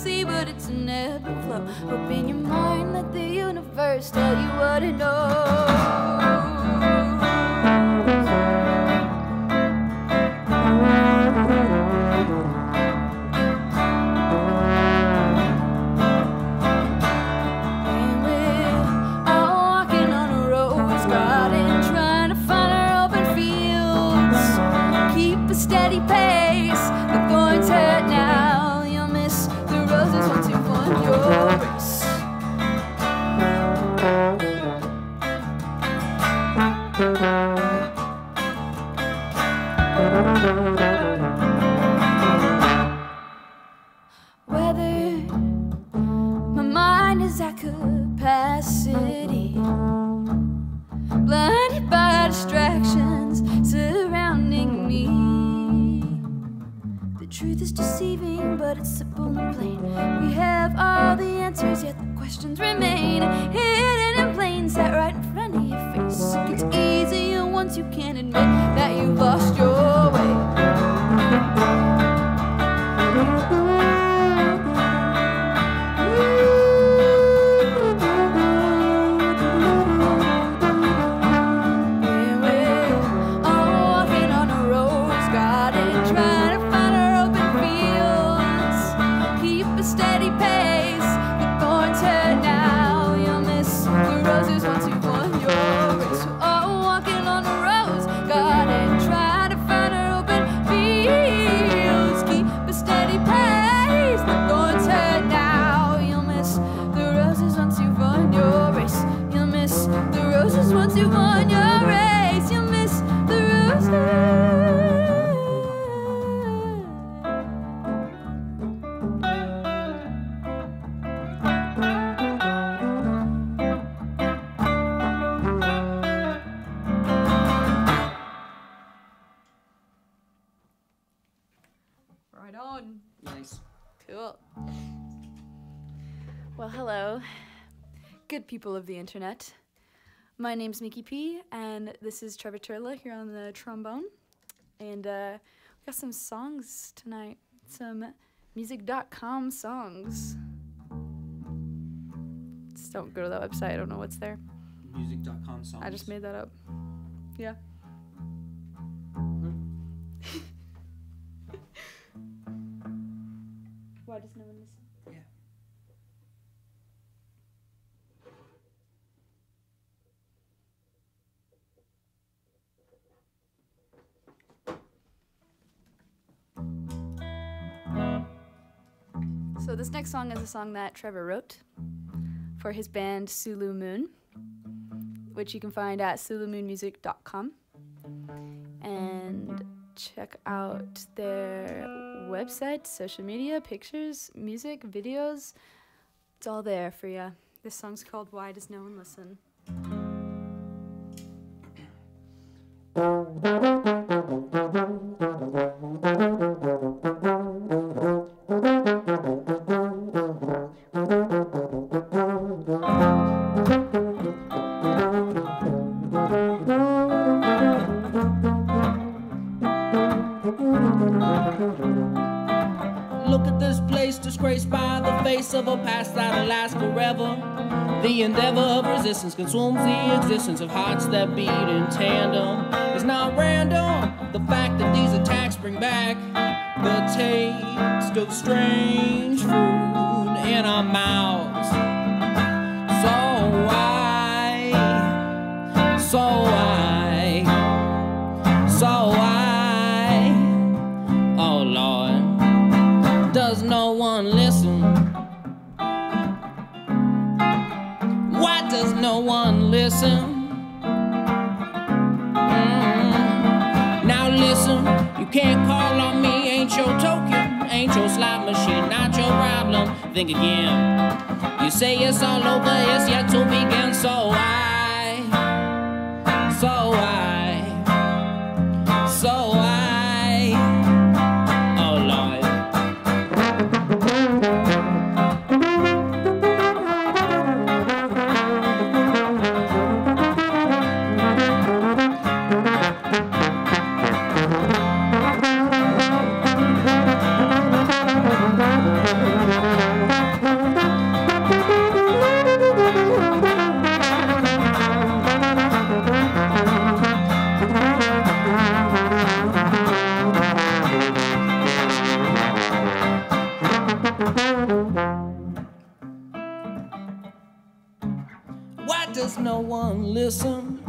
see, but it's an ebb and flow. Open your mind, let the universe tell you what it knows. Whether people of the internet. My name's MikiP, and this is Trevor Turla here on the trombone. And uh, we got some songs tonight, some music.com songs. Just don't go to that website, I don't know what's there. Music.com songs. I just made that up. Yeah. So this next song is a song that Trevor wrote for his band Sulu Moon, which you can find at sulumoonmusic.com. And check out their website, social media, pictures, music, videos. It's all there for you. This song's called Why Does No One Listen? Of hearts that beat in tandem. It's not random. The fact that these attacks bring back the taste of strange food in our mouths. So I, so Think again. You say it's all over, it's yet to begin, so I. listen.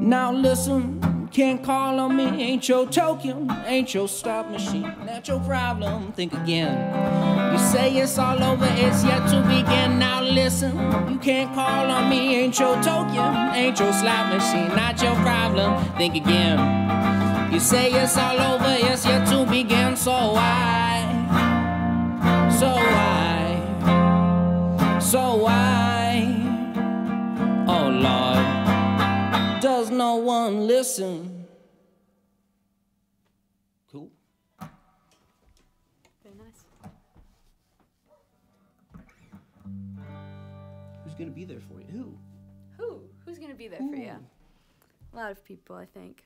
Now listen, can't call on me, ain't your token, ain't your stop machine, not your problem, think again. You say it's all over, it's yet to begin. Now listen, you can't call on me, ain't your token, ain't your slot machine, not your problem, think again. You say it's all over, it's yet to begin, so why, so why, oh Lord, does no one listen? Cool. Very nice. Who's gonna be there for you? Who? Who? Who's gonna be there for you? A lot of people, I think.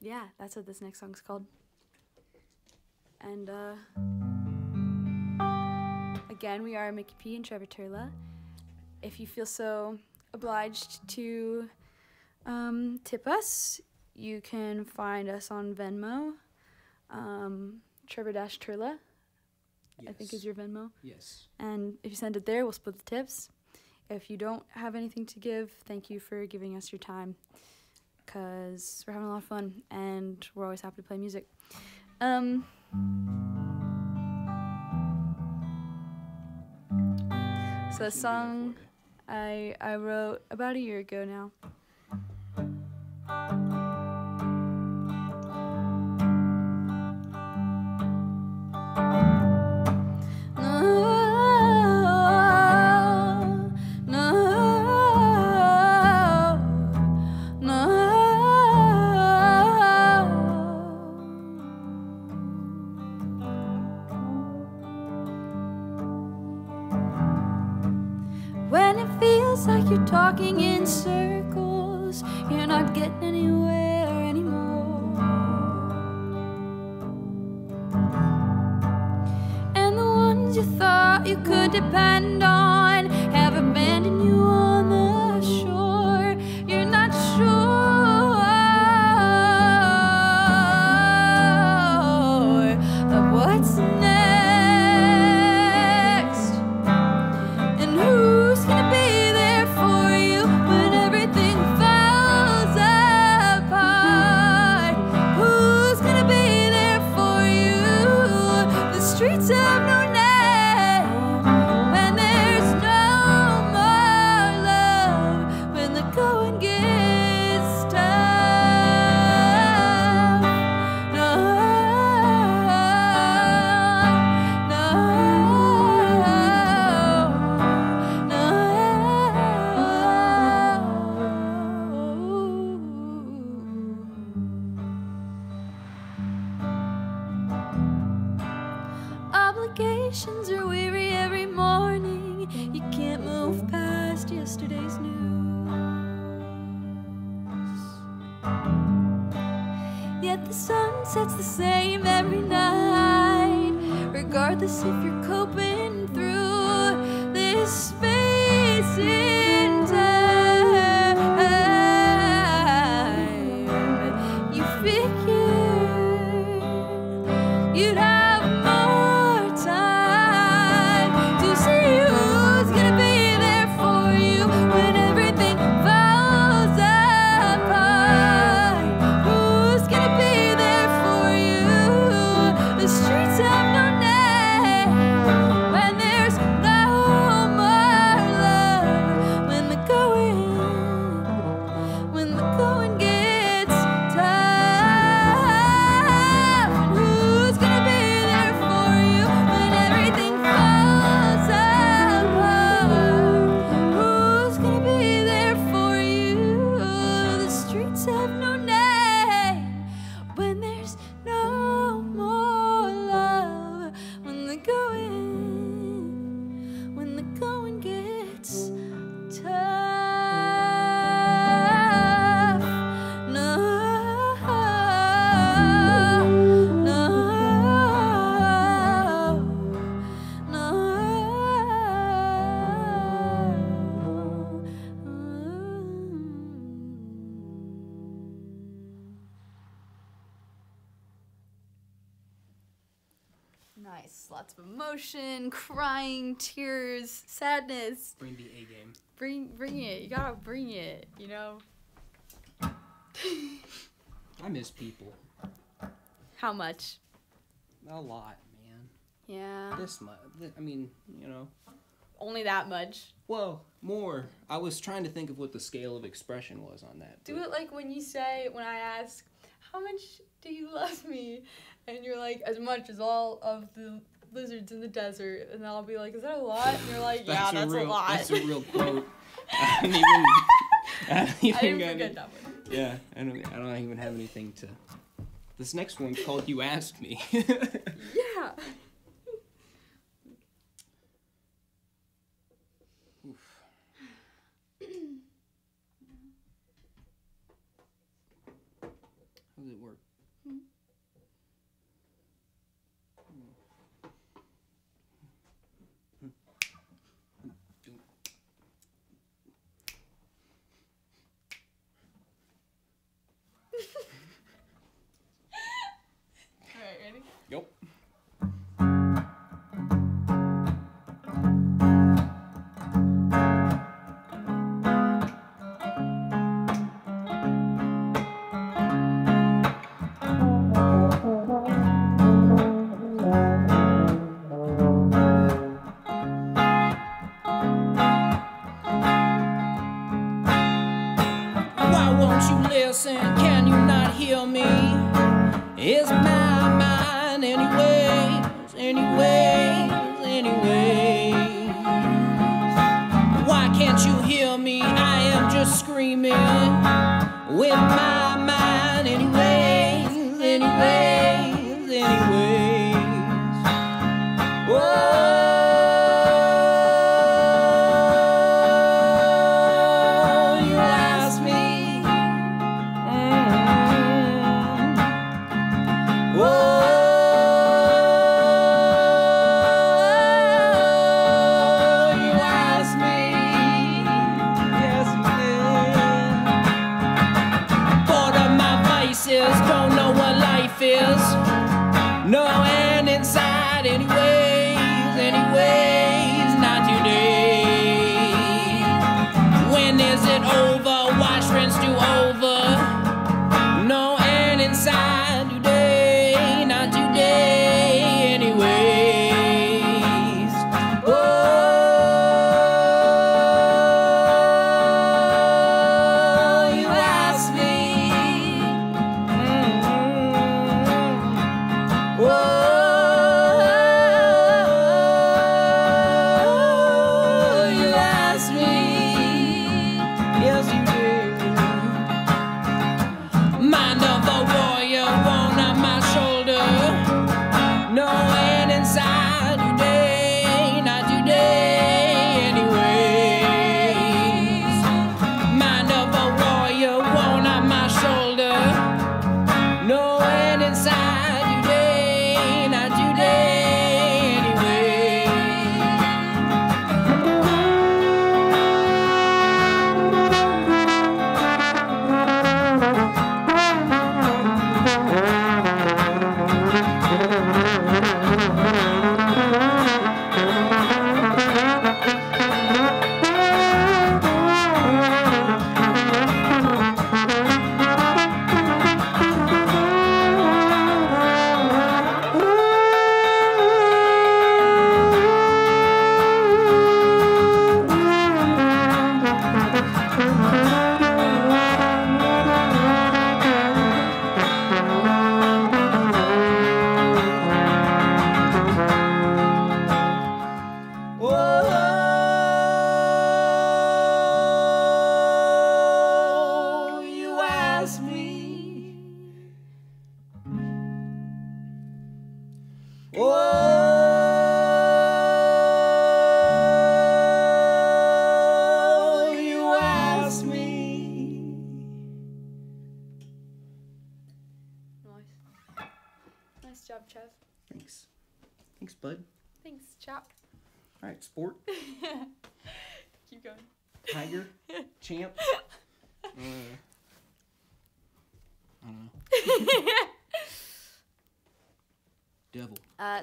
Yeah, that's what this next song's called. And uh again, we are MikiP and Trevor Turla. If you feel so obliged to um, tip us, you can find us on Venmo. Um, Trevor Dash Turla, I think is your Venmo. Yes. And if you send it there, we'll split the tips. If you don't have anything to give, thank you for giving us your time because we're having a lot of fun and we're always happy to play music. Um, so the song I, I wrote about a year ago now. Could depend on. Have abandoned same every night, regardless if you're coping through this space emotion, crying, tears, sadness. Bring the A game. Bring bring it. You gotta bring it, you know? I miss people. How much? A lot, man. Yeah. This much. I mean, you know. Only that much. Well, more. I was trying to think of what the scale of expression was on that. Do it like when you say, when I ask, how much do you love me? And you're like, as much as all of the lizards in the desert. And I'll be like, is that a lot? And you're like, yeah, that's a, real, lot. That's a real quote. I don't even. I don't even I didn't forget any- that one. Yeah, I don't. I don't even have anything to. This next one's called "You Asked Me." Yeah. How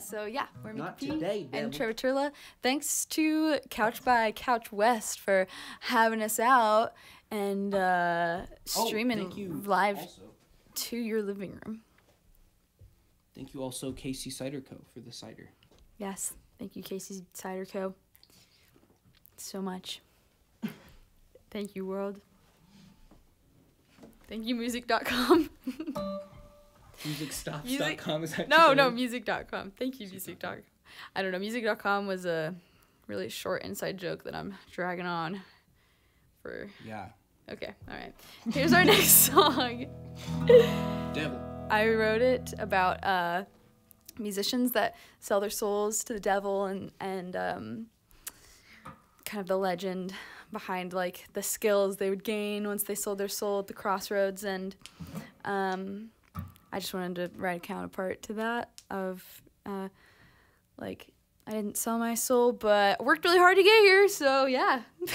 so yeah, we're Mickey Not P today, and. Trevor Turla. Thanks to Couch by Couch West for having us out and uh, streaming oh, you live Also. to your living room. Thank you also KC Cider Co. for the cider. Yes, thank you, KC Cider Co. So much. thank you, world. Thank you, music.com. Musicstops.com is that no, no, music.com. Thank you, music.com. I don't know. Music.com was a really short inside joke that I'm dragging on for. Yeah. Okay, all right. Here's our next song. Devil. I wrote it about uh, musicians that sell their souls to the devil and and um, kind of the legend behind like the skills they would gain once they sold their soul at the crossroads and um, I just wanted to write a counterpart to that of uh, like I didn't sell my soul but worked really hard to get here so yeah.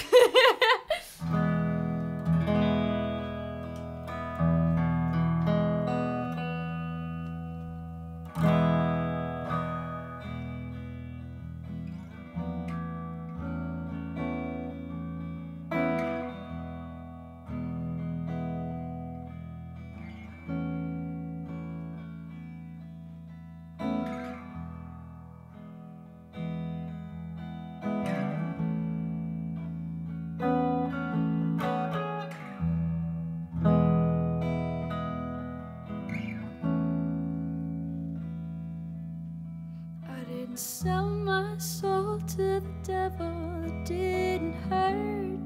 sell my soul to the devil, it didn't hurt.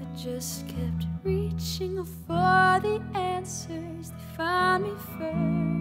I just kept reaching for the answers, they found me first.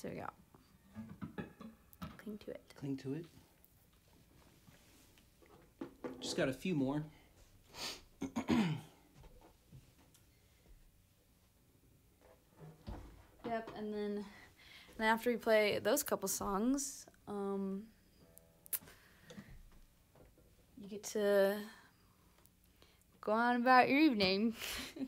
What we got? Cling to it. Cling to it. Just got a few more. Yep, and then and after we play those couple songs, um, you get to go on about your evening.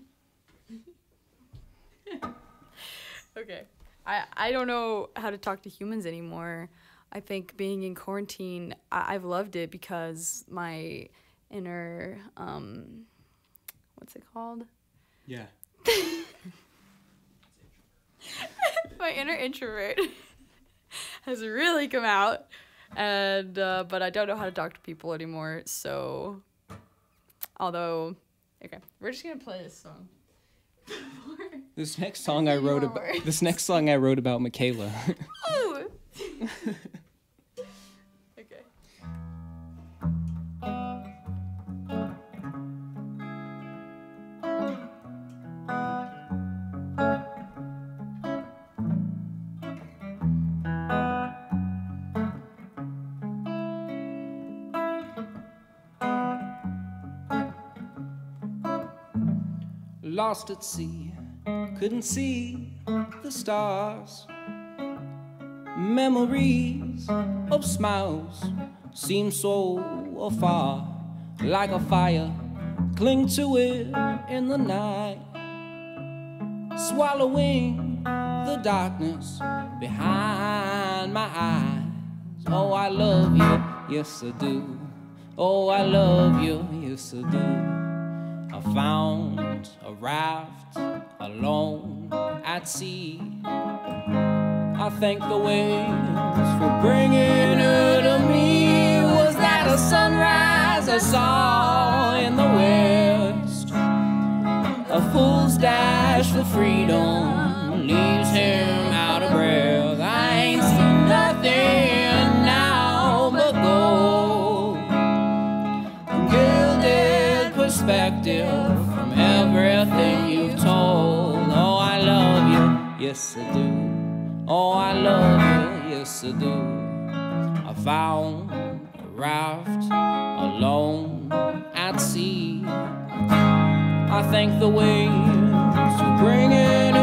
okay. I, I don't know how to talk to humans anymore. I think being in quarantine, I, I've loved it because my inner, um, what's it called? Yeah. my inner introvert has really come out and uh, but i don't know how to talk to people anymore so although okay we're just gonna play this song This next song I wrote about. This next song I wrote about Michaela. Ooh. okay Lost at sea, couldn't see the stars. Memories of smiles seem so afar, like a fire. Cling to it in the night, swallowing the darkness behind my eyes. Oh, I love you, yes I do. Oh, I love you, yes I do. I found a raft alone at sea. I thank the waves for bringing her to me. Was that a sunrise I saw in the west? A fool's dash for freedom leaves him out of breath. Yes I do. Oh, I love you, yes I do. I found a raft alone at sea. I thank the waves for bringing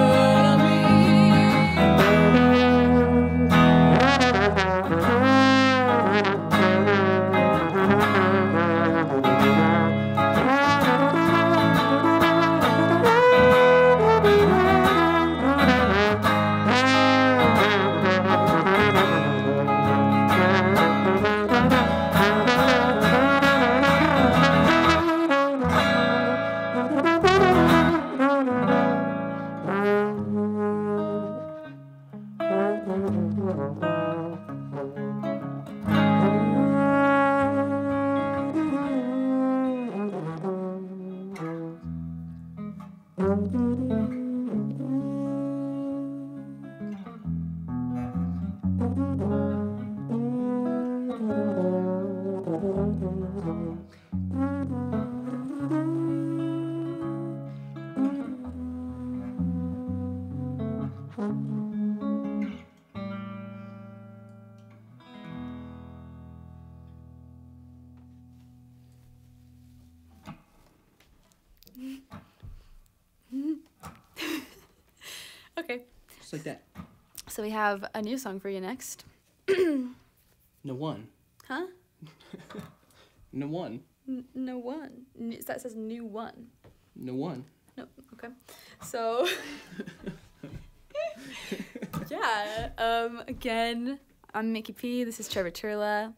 have a new song for you next No one. huh No one. N- no one N- that says new one No one. No, okay. So yeah, um, again, I'm MikiP. This is Trevor Turla.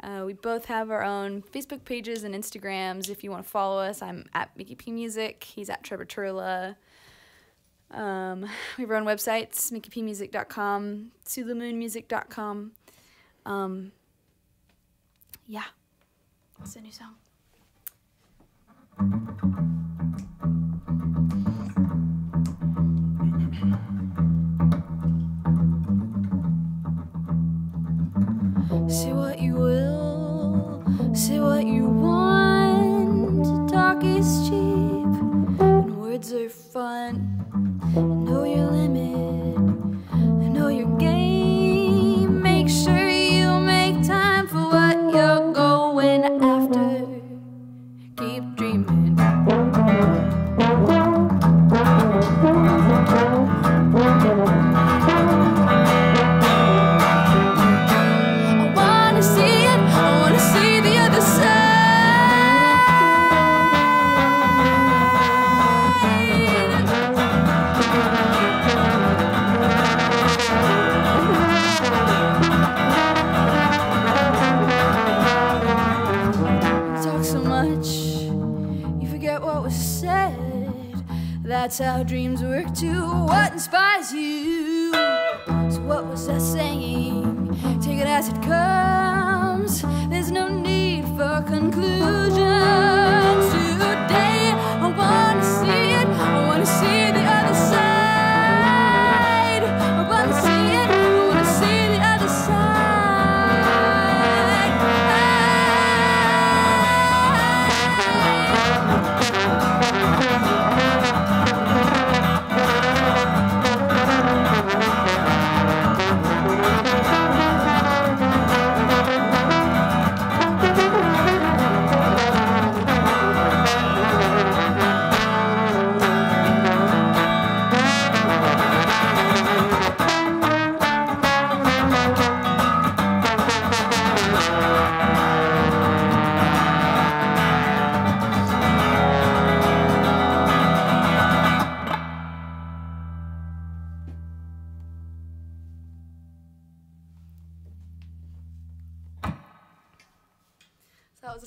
Uh, we both have our own Facebook pages and Instagrams. If you want to follow us, I'm at MikiP Music. He's at Trevor Turla. Um, we have our own websites, mickeypmusic.com, sulumoonmusic.com. Um, yeah, it's a new song. Say what you will, say what you want. Talk is cheap, and words are fun. Know your limit, That's how dreams work too. What inspires you? So what was I saying? Take it as it comes.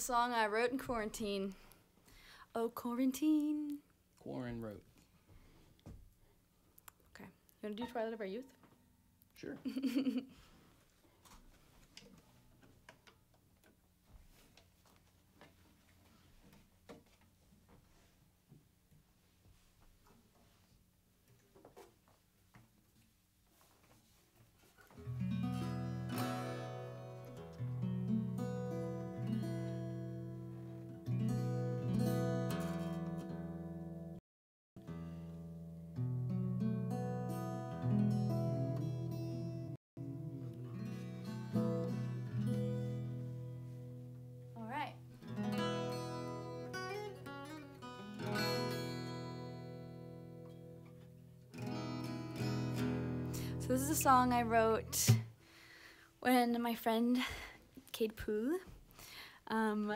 song I wrote in quarantine. Oh, quarantine. Quarren wrote. Okay. You want to do Twilight of Our Youth? Sure. a song I wrote when my friend Kate Pugh. um,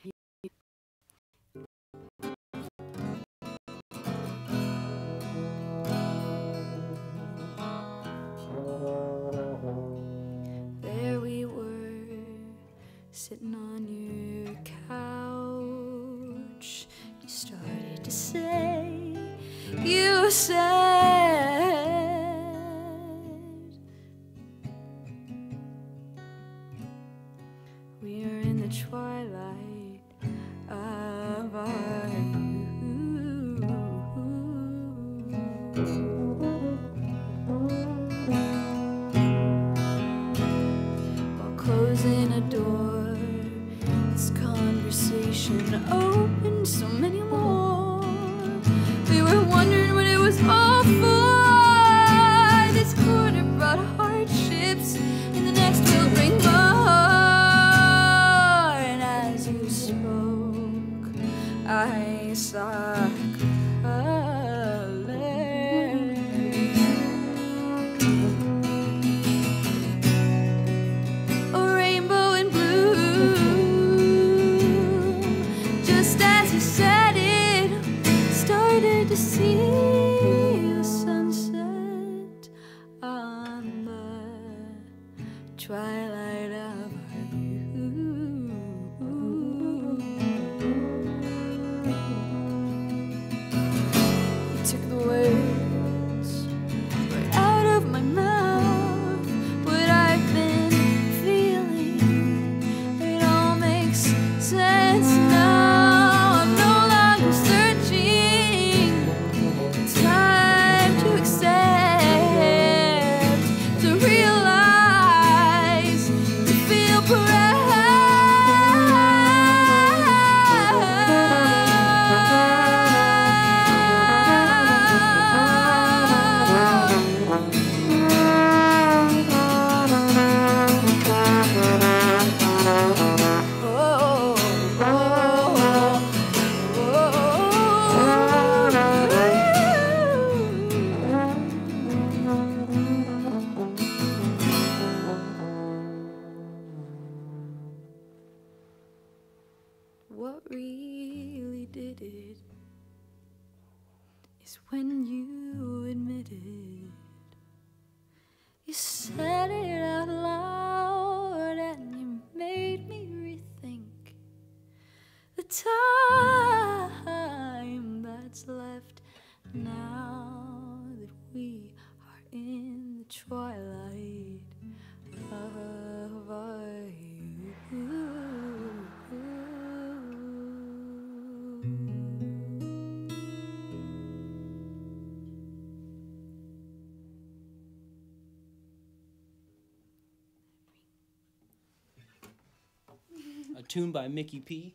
tune by MikiP.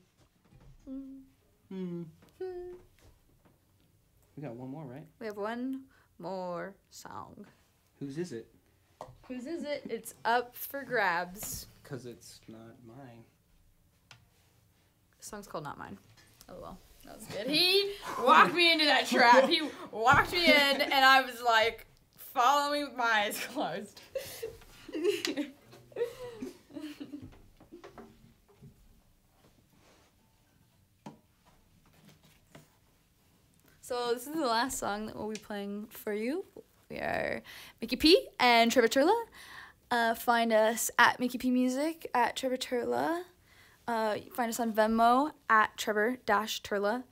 Hmm. We got one more, right? We have one more song. Whose is it? Whose is it? It's up for grabs. Cause it's not mine. The song's called Not Mine. Oh well. That was good. He walked me into that trap. He walked me in, and I was like, follow me with my eyes closed. so, this is the last song that we'll be playing for you. We are MikiP and Trevor Turla. Uh, find us at MikiP Music, at Trevor Turla. Uh, find us on Venmo at Trevor dash Turla,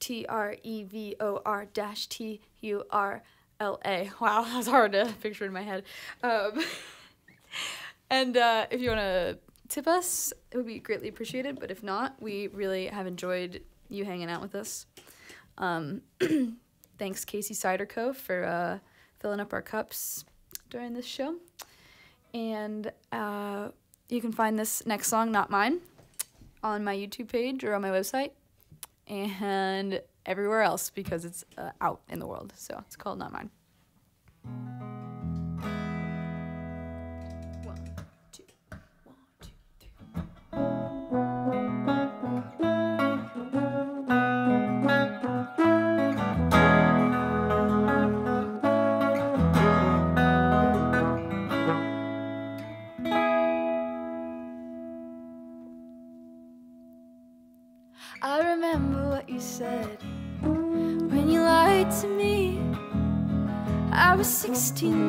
T R E V O R dash T U R L A. Wow, that was hard to picture in my head. Um, and uh, if you want to tip us, it would be greatly appreciated. But if not, we really have enjoyed you hanging out with us. Um, thanks, KC Cider Co. for uh, filling up our cups during this show. And uh, you can find this next song, Not Mine, on my YouTube page or on my website and everywhere else because it's uh, out in the world. So it's called Not Mine. 16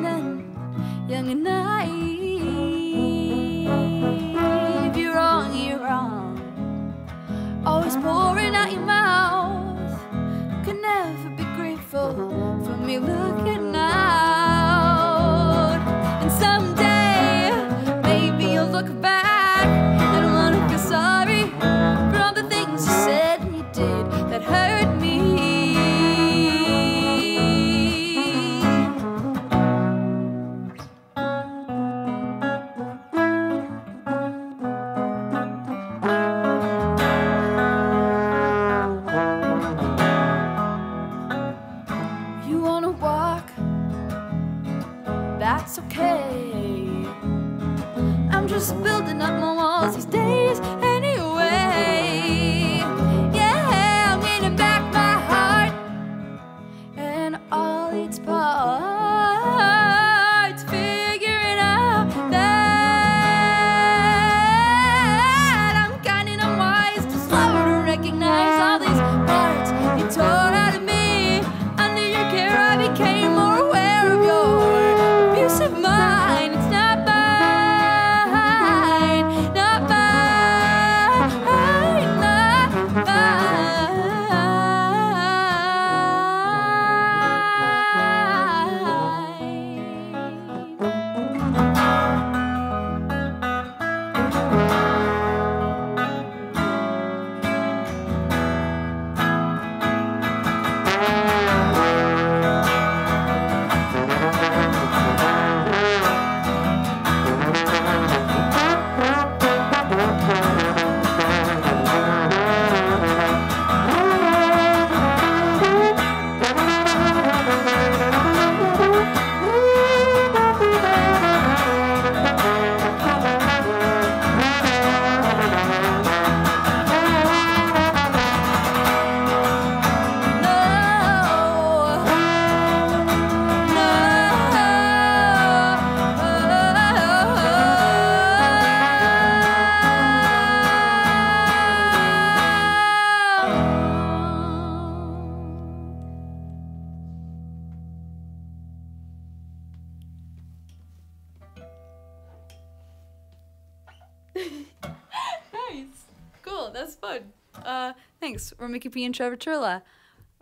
and Trevor Turla,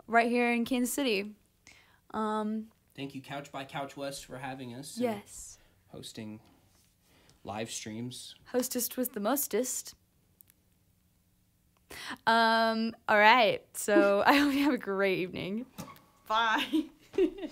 right here in Kansas City. Um, Thank you, Couch by Couch West, for having us. yes. Hosting live streams. Hostess was the mostest. Um, all right. So I hope you have a great evening. Bye.